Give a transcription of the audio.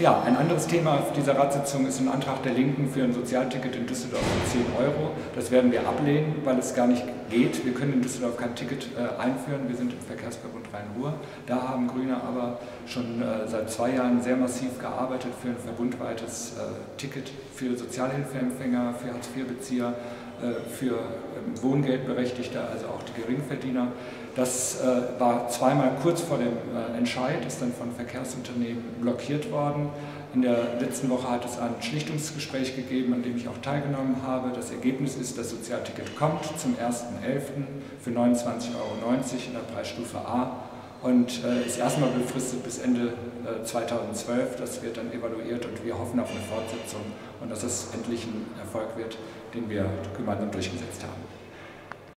Ja, ein anderes Thema dieser Ratssitzung ist ein Antrag der Linken für ein Sozialticket in Düsseldorf für 10 Euro. Das werden wir ablehnen, weil es gar nicht geht. Wir können in Düsseldorf kein Ticket äh, einführen. Wir sind im Verkehrsverbund Rhein-Ruhr. Da haben Grüne aber schon äh, seit zwei Jahren sehr massiv gearbeitet für ein verbundweites äh, Ticket für Sozialhilfeempfänger, für Hartz-IV-Bezieher, für ähm, Wohngeldberechtigte, also auch die Geringverdiener. Das äh, war zweimal kurz vor dem äh, Entscheid, ist dann von Verkehrsunternehmen blockiert worden. In der letzten Woche hat es ein Schlichtungsgespräch gegeben, an dem ich auch teilgenommen habe. Das Ergebnis ist, das Sozialticket kommt zum 1.11. für 29,90 Euro in der Preisstufe A und äh, ist erstmal befristet bis Ende äh, 2012. Das wird dann evaluiert und wir hoffen auf eine Fortsetzung und dass es endlich ein Erfolg wird, den wir gemeinsam durchgesetzt haben.